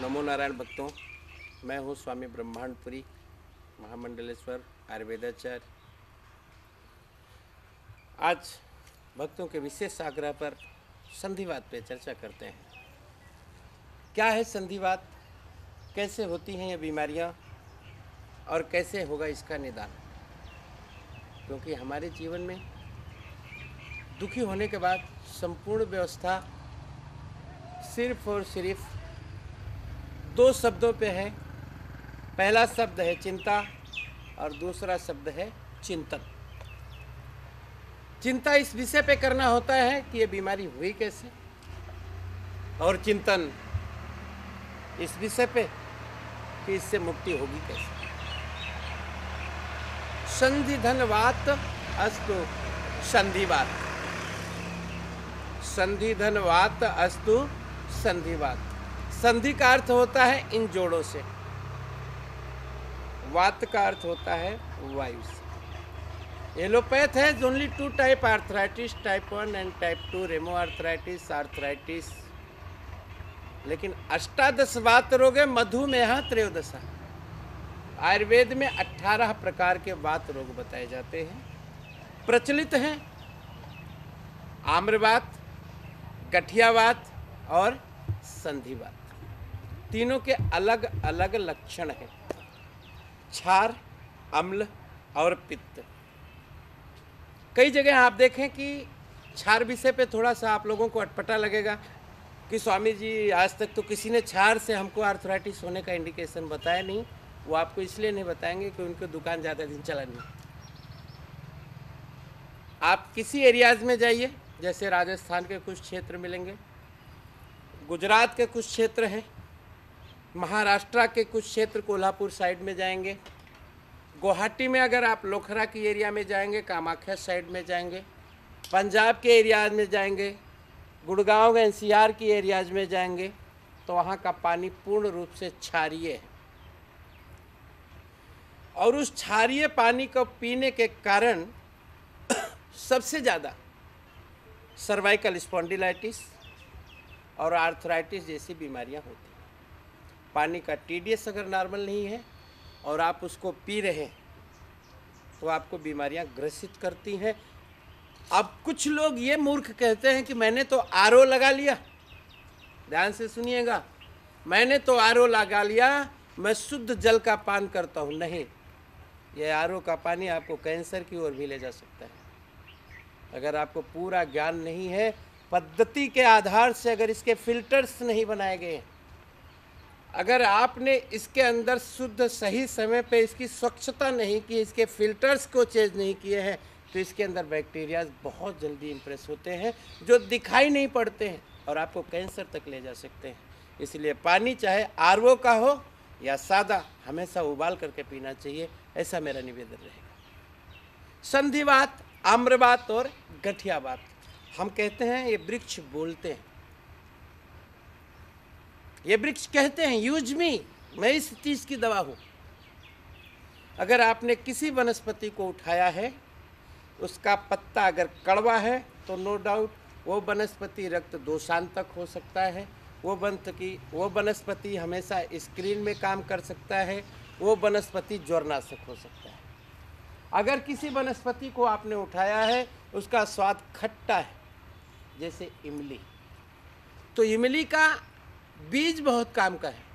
नमो नारायण भक्तों, मैं हूँ स्वामी ब्रह्मांडपुरी, महामंडलेश्वर आयुर्वेदाचार्य। आज भक्तों के विशेष आग्रह पर संधिवाद पे चर्चा करते हैं। क्या है संधिवाद कैसे होती हैं ये बीमारियाँ? और कैसे होगा इसका निदान? क्योंकि हमारे जीवन में दुखी होने के बाद संपूर्ण व्यवस्था सिर्फ़ और सिर्फ़ दो शब्दों पे है। पहला शब्द है चिंता और दूसरा शब्द है चिंतन। चिंता इस विषय पे करना होता है कि ये बीमारी हुई कैसे? और चिंतन इस विषय पे कि इससे मुक्ति होगी कैसे? संधि धनवात अस्तु, संधिवात। संधि धनवात अस्तु, संधिवात। संधि का अर्थ होता है इन जोड़ों से। वात का अर्थ होता है वायु से। एलोपैथ है only two type arthritis type one and type two Remo arthritis arthritis लेकिन अष्टादश वात रोग है मधुमेह त्रयोदशा। आयुर्वेद में 18 प्रकार के वात रोग बताए जाते हैं। प्रचलित हैं आम्रवात गठियावात और संधिवात। तीनों के अलग अलग लक्षण हैं। क्षार, अम्ल और पित्त। कई जगह आप देखें कि क्षार विषय पे थोड़ा सा आप लोगों को अटपटा लगेगा कि स्वामी जी, आज तक तो किसी ने क्षार से हमको आर्थराइटिस होने का इंडिकेशन बताया नहीं। वो आपको इसलिए नहीं बताएँगे कि उनकी दुकान ज़्यादा दिन चला नहीं। आप किसी एरियाज़ में जाइए, जैसे राजस्थान के कुछ क्षेत्र मिलेंगे, गुजरात के कुछ क्षेत्र हैं महाराष्ट्र के कुछ क्षेत्र कोल्हापुर साइड में जाएँगे। गुवाहाटी में अगर आप लोखरा की एरिया में जाएँगे, कामाख्या साइड में जाएँगे, पंजाब के एरियाज़ में जाएँगे, गुड़गांव एन एनसीआर की एरियाज़ में जाएँगे तो वहाँ का पानी पूर्ण रूप से क्षारीय है। और उस क्षारीय पानी को पीने के कारण सबसे ज़्यादा सर्वाइकल स्पॉन्डिलाइटिस और आर्थराइटिस जैसी बीमारियाँ होती पानी का टीडीएस अगर नॉर्मल नहीं है और आप उसको पी रहे हैं तो आपको बीमारियाँ ग्रसित करती हैं। अब कुछ लोग ये मूर्ख कहते हैं कि मैंने तो आरओ लगा लिया। ध्यान से सुनिएगा, मैंने तो आरओ लगा लिया, मैं शुद्ध जल का पान करता हूँ। नहीं, ये आर का पानी आपको कैंसर की ओर भी ले जा सकता है। अगर आपको पूरा ज्ञान नहीं है, पद्धति के आधार से अगर इसके फिल्टर्स नहीं बनाए गए अगर आपने इसके अंदर शुद्ध सही समय पे इसकी स्वच्छता नहीं की, इसके फिल्टर्स को चेंज नहीं किए हैं तो इसके अंदर बैक्टीरिया बहुत जल्दी इम्प्रेस होते हैं, जो दिखाई नहीं पड़ते हैं और आपको कैंसर तक ले जा सकते हैं। इसलिए पानी चाहे आरओ का हो या सादा, हमेशा उबाल करके पीना चाहिए, ऐसा मेरा निवेदन रहेगा। संधिवात, आम्रवात और गठियावात, हम कहते हैं ये वृक्ष बोलते हैं। ये वृक्ष कहते हैं, यूज़ मी, मैं इस चीज़ की दवा हूँ। अगर आपने किसी वनस्पति को उठाया है, उसका पत्ता अगर कड़वा है तो नो डाउट वो वनस्पति रक्त दोषांतक हो सकता है। वो बंत की वो वनस्पति हमेशा स्क्रीन में काम कर सकता है, वो वनस्पति ज्वरनाशक हो सकता है। अगर किसी वनस्पति को आपने उठाया है, उसका स्वाद खट्टा है, जैसे इमली। तो इमली का बीज बहुत काम का है।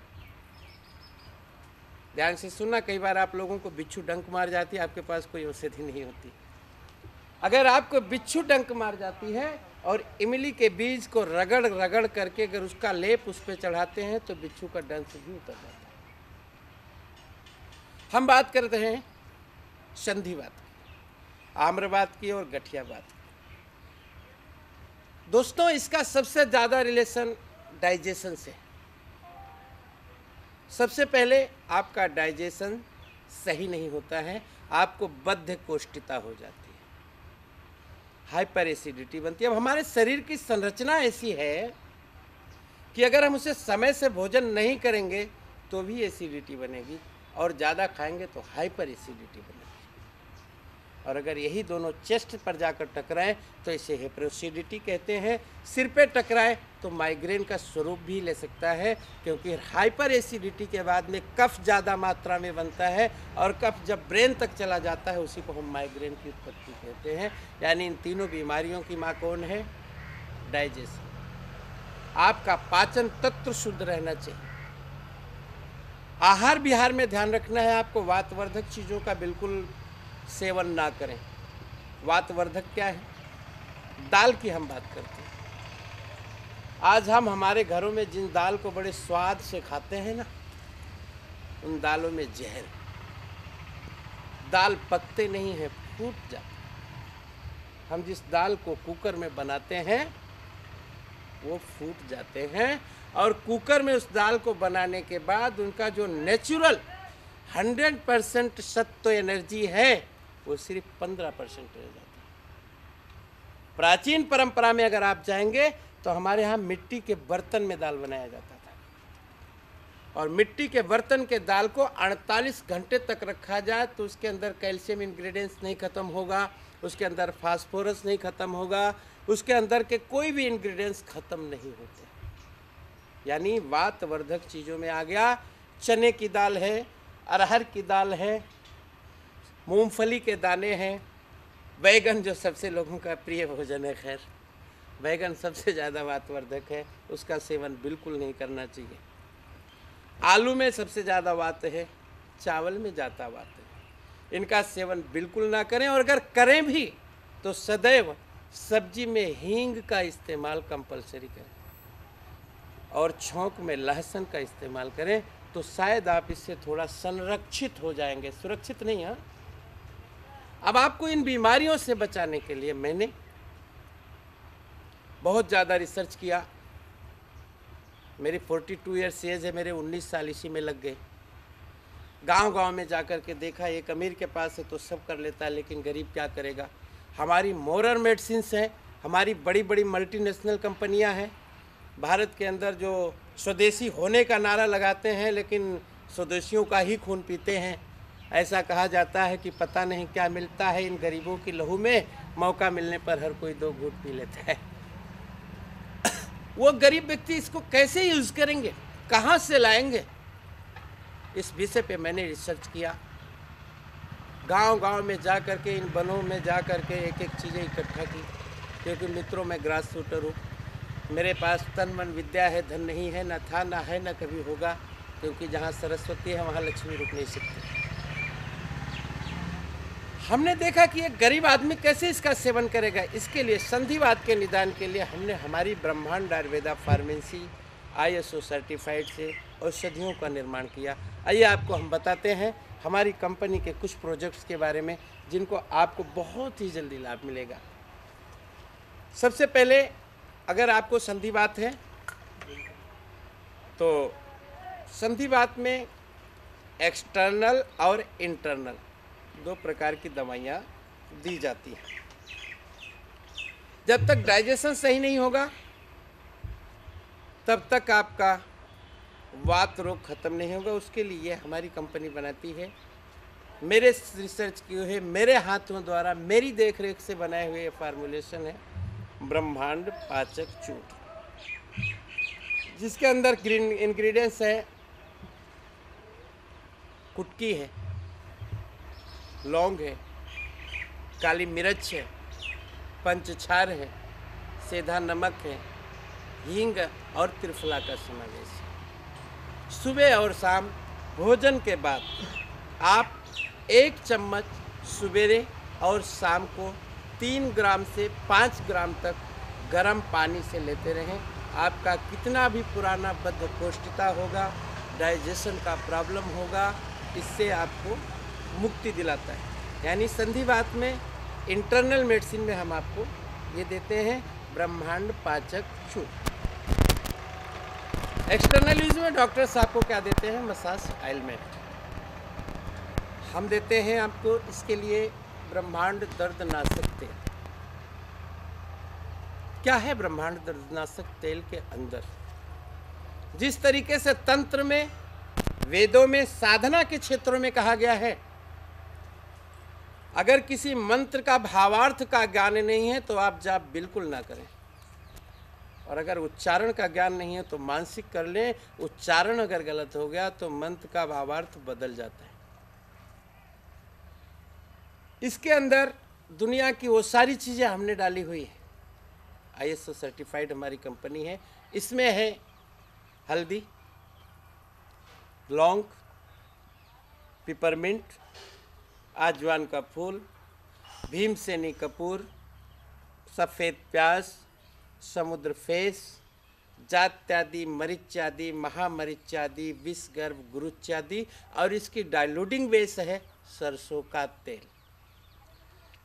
ध्यान से सुनना, कई बार आप लोगों को बिच्छू डंक मार जाती है, आपके पास कोई औषधि नहीं होती। अगर आपको बिच्छू डंक मार जाती है और इमली के बीज को रगड़ रगड़ करके अगर उसका लेप उस पर चढ़ाते हैं तो बिच्छू का डंक भी उतर जाता है। हम बात करते हैं संधिवात की आम्रवात की और गठियावात की। दोस्तों, इसका सबसे ज़्यादा रिलेशन डाइजेशन से। सबसे पहले आपका डाइजेशन सही नहीं होता है, आपको बद्ध कोष्ठिता हो जाती है। हाइपर एसिडिटी बनती है। अब हमारे शरीर की संरचना ऐसी है कि अगर हम उसे समय से भोजन नहीं करेंगे तो भी एसिडिटी बनेगी और ज़्यादा खाएँगे तो हाइपर एसिडिटी बनेगी। और अगर यही दोनों चेस्ट पर जाकर टकराएँ तो इसे हेप्रोसिडिटी कहते हैं। सिर पे टकराए तो माइग्रेन का स्वरूप भी ले सकता है, क्योंकि हाइपर एसिडिटी के बाद में कफ ज़्यादा मात्रा में बनता है, और कफ जब ब्रेन तक चला जाता है, उसी को हम माइग्रेन की उत्पत्ति कहते हैं। यानी इन तीनों बीमारियों की माँ कौन है? डाइजेशन आपका पाचन तत्व शुद्ध रहना चाहिए। आहार विहार में ध्यान रखना है आपको, वातवर्धक चीज़ों का बिल्कुल सेवन ना करें। वातवर्धक क्या है? दाल की हम बात करते हैं। आज हम हमारे घरों में जिन दाल को बड़े स्वाद से खाते हैं ना, उन दालों में जहर। दाल पकते नहीं है, फूट जाते हम जिस दाल को कुकर में बनाते हैं, वो फूट जाते हैं और कुकर में उस दाल को बनाने के बाद उनका जो नेचुरल हंड्रेड परसेंट सत्व एनर्जी है वो सिर्फ़ पंद्रह परसेंट रह जाता है। प्राचीन परंपरा में अगर आप जाएँगे तो हमारे यहाँ मिट्टी के बर्तन में दाल बनाया जाता था। और मिट्टी के बर्तन के दाल को 48 घंटे तक रखा जाए तो उसके अंदर कैल्शियम इंग्रेडिएंट्स नहीं खत्म होगा, उसके अंदर फास्फोरस नहीं खत्म होगा, उसके अंदर के कोई भी इंग्रेडिएंट्स खत्म नहीं होते। यानी वातवर्धक चीज़ों में आ गया, चने की दाल है, अरहर की दाल है मूंगफली के दाने हैं। बैगन जो सबसे लोगों का प्रिय भोजन है, खैर। बैगन सबसे ज़्यादा वातवर्धक है, उसका सेवन बिल्कुल नहीं करना चाहिए। आलू में सबसे ज़्यादा वात है, चावल में ज़्यादा वात है। इनका सेवन बिल्कुल ना करें, और अगर करें भी तो सदैव सब्ज़ी में हींग का इस्तेमाल कंपलसरी करें। और छोंक में लहसुन का इस्तेमाल करें तो शायद आप इससे थोड़ा संरक्षित हो जाएँगे। सुरक्षित नहीं हाँ। अब आपको इन बीमारियों से बचाने के लिए मैंने बहुत ज़्यादा रिसर्च किया। मेरी 42 टू ईयर्स एज है, मेरे 19 साल इसी में लग गए। गांव-गांव में जाकर के देखा, एक अमीर के पास है तो सब कर लेता है, लेकिन गरीब क्या करेगा? हमारी मोरर मेडिसिन हैं, हमारी बड़ी बड़ी मल्टीनेशनल कंपनियाँ हैं। भारत के अंदर जो स्वदेशी होने का नारा लगाते हैं, लेकिन स्वदेशियों का ही खून पीते हैं। ऐसा कहा जाता है कि पता नहीं क्या मिलता है इन गरीबों की लहू में, मौका मिलने पर हर कोई दो घूट पी लेता है। वो गरीब व्यक्ति इसको कैसे यूज़ करेंगे? कहाँ से लाएँगे? इस विषय पे मैंने रिसर्च किया। गाँव गाँव में जा कर के इन वनों में जा कर के एक एक चीज़ें इकट्ठा की, क्योंकि मित्रों में ग्रास शूटर हूँ। मेरे पास तन मन विद्या है, धन नहीं है, न था, ना है, न कभी होगा, क्योंकि जहाँ सरस्वती है, वहाँ लक्ष्मी रुक नहीं सकती। हमने देखा कि एक गरीब आदमी कैसे इसका सेवन करेगा? इसके लिए संधिवाद के निदान के लिए हमने हमारी Brahmand Ayurveda pharmacy, ISO certified से औषधियों का निर्माण किया। आइए आपको हम बताते हैं हमारी कंपनी के कुछ प्रोजेक्ट्स के बारे में, जिनको आपको बहुत ही जल्दी लाभ मिलेगा। सबसे पहले अगर आपको संधिवात है तो संधिवात में एक्सटर्नल और इंटरनल दो प्रकार की दवाइयाँ दी जाती हैं। जब तक डाइजेशन सही नहीं होगा, तब तक आपका वात रोग खत्म नहीं होगा। उसके लिए हमारी कंपनी बनाती है। मेरे रिसर्च किए हुए, मेरे हाथों द्वारा, मेरी देखरेख से बनाए हुए फार्मूलेशन है, ब्रह्मांड पाचक चूट। जिसके अंदर ग्रीन इंग्रेडिएंट्स है, कुटकी है। लौंग है, काली मिर्च है, पंचछार है, सेधा नमक है, हींग और त्रिफला का समावेश है। सुबह और शाम भोजन के बाद आप एक चम्मच सवेरे और शाम को तीन ग्राम से पाँच ग्राम तक गर्म पानी से लेते रहें। आपका कितना भी पुराना बद्धकोष्ठता होगा, डाइजेशन का प्रॉब्लम होगा, इससे आपको मुक्ति दिलाता है। यानी संधिवात में इंटरनल मेडिसिन में हम आपको ये देते हैं, ब्रह्मांड पाचक चूर्ण एक्सटर्नल यूज़ में डॉक्टर साहब को क्या देते हैं? मसाज आइलमेंट हम देते हैं आपको इसके लिए ब्रह्मांड दर्दनाशक तेल। क्या है ब्रह्मांड दर्दनाशक तेल के अंदर? जिस तरीके से तंत्र में, वेदों में, साधना के क्षेत्रों में कहा गया है अगर किसी मंत्र का भावार्थ का ज्ञान नहीं है तो आप जाप बिल्कुल ना करें। और अगर उच्चारण का ज्ञान नहीं है तो मानसिक कर लें। उच्चारण अगर गलत हो गया तो मंत्र का भावार्थ बदल जाता है। इसके अंदर दुनिया की वो सारी चीज़ें हमने डाली हुई है। आईएसओ सर्टिफाइड हमारी कंपनी है। इसमें है हल्दी, लौंग पिपरमिंट आजवान का फूल, भीमसेनी कपूर, सफ़ेद प्याज, समुद्र फेस, जात्यादि मरिच्यादि, महामरिच्यादि, विषगर्भ गुरुच्यादि और इसकी डाइल्यूटिंग बेस है सरसों का तेल।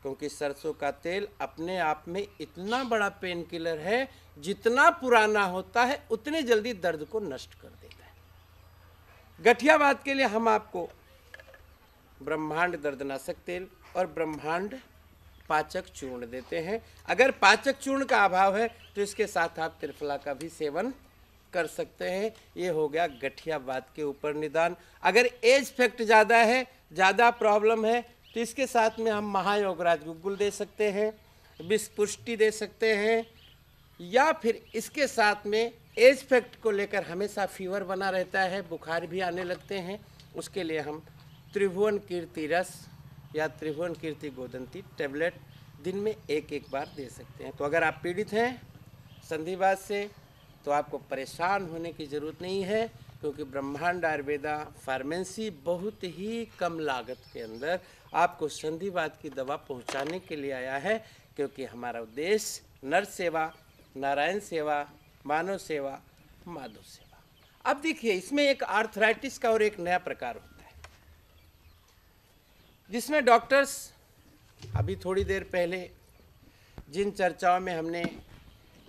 क्योंकि सरसों का तेल अपने आप में इतना बड़ा पेन किलर है, जितना पुराना होता है, उतनी जल्दी दर्द को नष्ट कर देता है। गठियावाद के लिए हम आपको ब्रह्मांड दर्दनाशक तेल और ब्रह्मांड पाचक चूर्ण देते हैं। अगर पाचक चूर्ण का अभाव है तो इसके साथ आप त्रिफला का भी सेवन कर सकते हैं। ये हो गया गठियावाद के ऊपर निदान। अगर एज फैक्ट ज़्यादा है, ज़्यादा प्रॉब्लम है तो इसके साथ में हम महायोगराज गुग्गुल दे सकते हैं विष पुष्टि दे सकते हैं, या फिर इसके साथ में एज फैक्ट को लेकर हमेशा फीवर बना रहता है, बुखार भी आने लगते हैं। उसके लिए हम त्रिभुवन कीर्ति रस या त्रिभुवन कीर्ति गोदंती टेबलेट दिन में एक एक बार दे सकते हैं। तो अगर आप पीड़ित हैं संधिवाद से तो आपको परेशान होने की ज़रूरत नहीं है, क्योंकि ब्रह्मांड आयुर्वेदा फार्मेंसी बहुत ही कम लागत के अंदर आपको संधिवाद की दवा पहुँचाने के लिए आया है, क्योंकि हमारा उद्देश्य नर सेवा, नारायण सेवा, मानव सेवा, माधव सेवा। अब देखिए, इसमें एक आर्थराइटिस का और एक नया प्रकार होता है। जिसमें डॉक्टर्स अभी थोड़ी देर पहले जिन चर्चाओं में हमने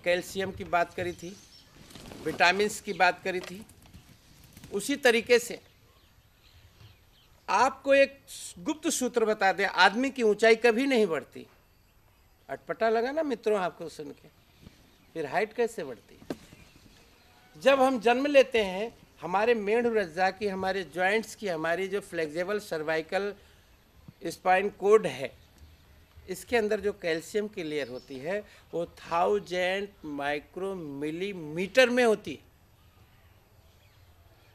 कैल्शियम की बात करी थी विटामिन्स की बात करी थी, उसी तरीके से आपको एक गुप्त सूत्र बता दें, आदमी की ऊंचाई कभी नहीं बढ़ती। अटपटा लगा ना मित्रों आपको सुन के, फिर हाइट कैसे बढ़ती? जब हम जन्म लेते हैं, हमारे मेढ़ रज्जा की, हमारे जॉइंट्स की, हमारी जो फ्लेक्सिबल सर्वाइकल स्पाइन कोड है। इसके अंदर जो कैल्शियम की लेयर होती है, वो थाउज़ेंड माइक्रो मिलीमीटर में होती है।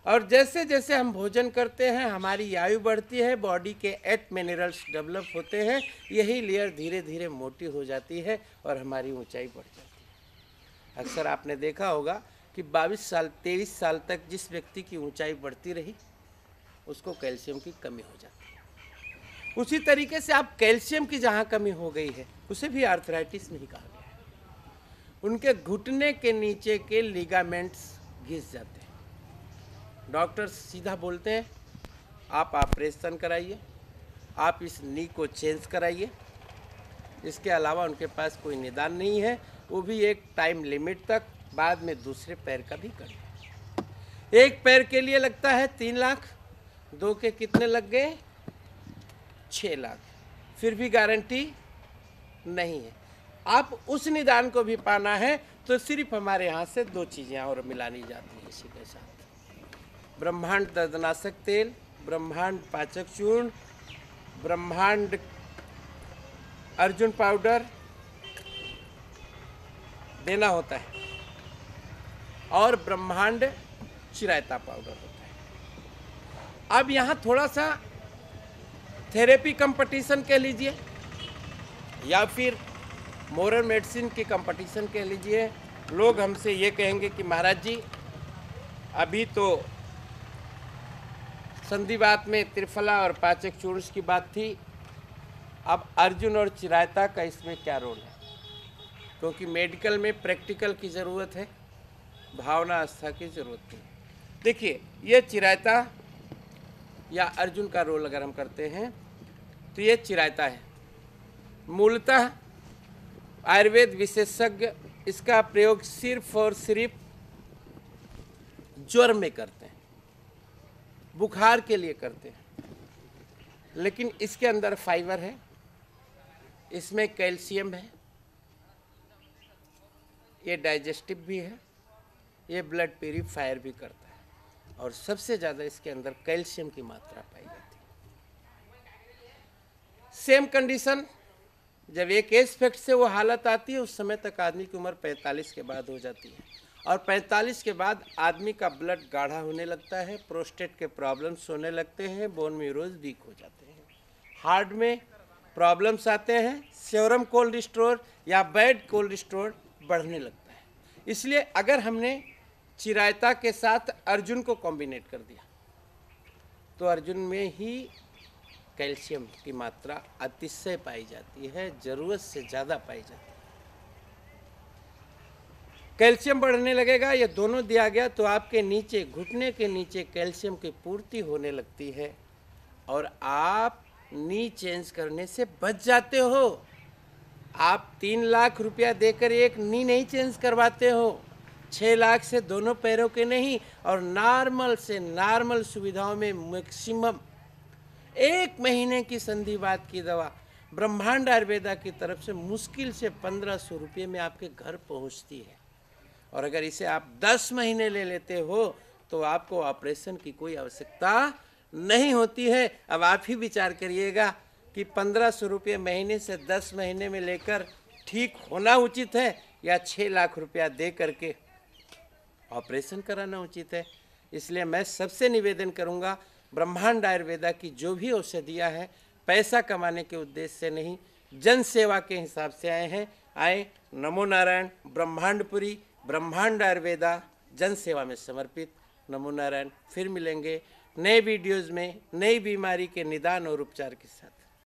और जैसे जैसे हम भोजन करते हैं, हमारी आयु बढ़ती है बॉडी के एट मिनरल्स डेवलप होते हैं, यही लेयर धीरे धीरे मोटी हो जाती है और हमारी ऊंचाई बढ़ जाती है। अक्सर आपने देखा होगा कि 22 साल 23 साल तक जिस व्यक्ति की ऊंचाई बढ़ती रही, उसको कैल्शियम की कमी हो जाती उसी तरीके से आप कैल्शियम की जहाँ कमी हो गई है, उसे भी आर्थराइटिस नहीं कहा गया है। उनके घुटने के नीचे के लिगामेंट्स घिस जाते हैं। डॉक्टर सीधा बोलते हैं, आप ऑपरेशन कराइए, आप इस नी को चेंज कराइए। इसके अलावा उनके पास कोई निदान नहीं है, वो भी एक टाइम लिमिट तक, बाद में दूसरे पैर का भी करें एक पैर के लिए लगता है तीन लाख, दो के कितने लग गए? छः लाख। फिर भी गारंटी नहीं है। आप उस निदान को भी पाना है तो सिर्फ़ हमारे यहाँ से दो चीज़ें और मिलानी जाती हैं इसी के साथ। ब्रह्मांड दर्दनाशक तेल, ब्रह्मांड पाचक चूर्ण, ब्रह्मांड अर्जुन पाउडर देना होता है और ब्रह्मांड चिरायता पाउडर होता है। अब यहाँ थोड़ा सा थेरेपी कंपटीशन कह लीजिए, या फिर मॉडर्न मेडिसिन की कंपटीशन कह लीजिए, लोग हमसे ये कहेंगे कि महाराज जी, अभी तो संधिवात में त्रिफला और पाचक चूर्ण की बात थी, अब अर्जुन और चिरायता का इसमें क्या रोल है? क्योंकि मेडिकल में प्रैक्टिकल की ज़रूरत है, भावना आस्था की ज़रूरत नहीं देखिए, ये चिरायता या अर्जुन का रोल अगर हम करते हैं तो ये चिरायता है। मूलतः आयुर्वेद विशेषज्ञ इसका प्रयोग सिर्फ़ और सिर्फ़ ज्वर में करते हैं, बुखार के लिए करते हैं। लेकिन इसके अंदर फाइबर है, इसमें कैल्शियम है, ये डाइजेस्टिव भी है, ये ब्लड प्यूरीफायर भी करता है। और सबसे ज़्यादा इसके अंदर कैल्शियम की मात्रा पाई जाती है। सेम कंडीशन जब एक एज फैक्ट से वो हालत आती है, उस समय तक आदमी की उम्र 45 के बाद हो जाती है। और 45 के बाद आदमी का ब्लड गाढ़ा होने लगता है प्रोस्टेट के प्रॉब्लम्स होने लगते हैं बोन म्यूरोज वीक हो जाते हैं। हार्ट में प्रॉब्लम्स आते हैं सेवरम कोल्ड स्टोर या बैड कोल्ड स्टोर बढ़ने लगता है। इसलिए अगर हमने चिरायता के साथ अर्जुन को कॉम्बिनेट कर दिया तो अर्जुन में ही कैल्शियम की मात्रा अतिशय पाई जाती है, ज़रूरत से ज़्यादा पाई जाती है। कैल्शियम बढ़ने लगेगा, ये दोनों दिया गया तो आपके नीचे, घुटने के नीचे कैल्शियम की पूर्ति होने लगती है और आप नी चेंज करने से बच जाते हो। आप तीन लाख रुपया देकर एक नी नहीं चेंज करवाते हो। छः लाख से दोनों पैरों के नहीं और नॉर्मल से नॉर्मल सुविधाओं में मैक्सिमम एक महीने की संधिवात की दवा ब्रह्मांड आयुर्वेदा की तरफ़ से मुश्किल से पंद्रह सौ रुपये में आपके घर पहुँचती है। और अगर इसे आप दस महीने ले लेते हो तो आपको ऑपरेशन की कोई आवश्यकता नहीं होती है। अब आप ही विचार करिएगा कि पंद्रह सौ रुपये महीने से दस महीने में लेकर ठीक होना उचित है या छः लाख रुपया दे करके ऑपरेशन कराना उचित है। इसलिए मैं सबसे निवेदन करूँगा ब्रह्मांड आयुर्वेदा की जो भी औषधियाँ हैं, पैसा कमाने के उद्देश्य से नहीं जन सेवा के हिसाब से आए हैं। आए नमो नारायण ब्रह्मांडपुरी, ब्रह्मांड आयुर्वेदा जन सेवा में समर्पित। नमो नारायण, फिर मिलेंगे नए वीडियोज़ में नई बीमारी के निदान और उपचार के साथ।